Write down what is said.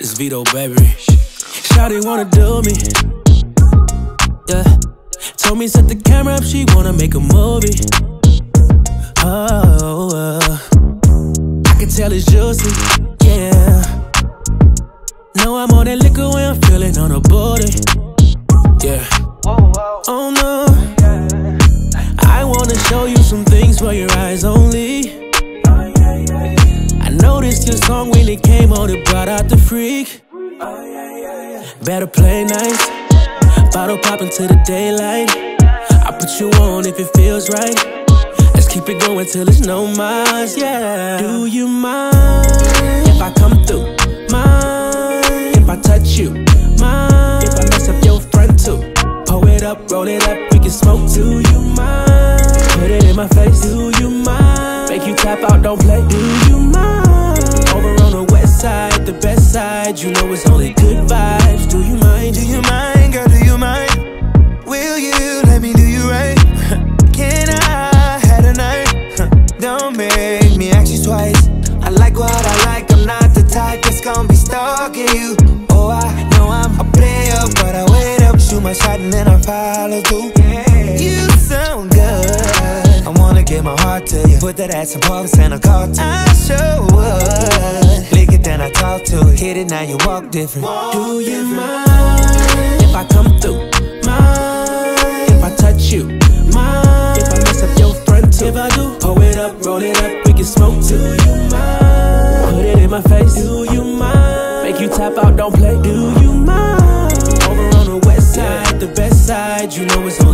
It's Vedo, baby. Shawty wanna do me. Yeah. Told me set the camera up, she wanna make a movie. Oh, uh. I can tell it's juicy. Yeah. Know I'm on that liquor when I'm feeling on a body. Yeah. Oh no. I wanna show you some things for your eyes only. Noticed your song when it came on, it brought out the freak. Better play nice. Bottle pop into the daylight. I put you on if it feels right. Let's keep it going till it's no miles, yeah. Do you mind if I come through? Mind if I touch you? Mind if I mess up your front too? Pull it up, roll it up, we can smoke. Do you mind? Put it in my face. Do you mind? Make you tap out, don't play. Do you mind? Side. You know it's only good vibes. Do you mind? Do you mind, girl? Do you mind? Will you let me do you right? Can I have a night? Don't make me ask you twice. I like what I like. I'm not the type that's gonna be stalking you. Oh, I know I'm a player, but I wait up, shoot my shot, and then I follow through. You sound good. I wanna give my heart to you. Put that ass in parks and a car to I sure would. Then I talk to it. Hit it, now you walk different. Do you mind if I come through? Mind if I touch you? Mind if I mess up your front too? If I do, pull it up, roll it up, we can smoke. too. Do you mind? Put it in my face. Do you mind? Make you tap out, don't play. Do you mind? Over on the west side, the best side, you know it's only good vibes.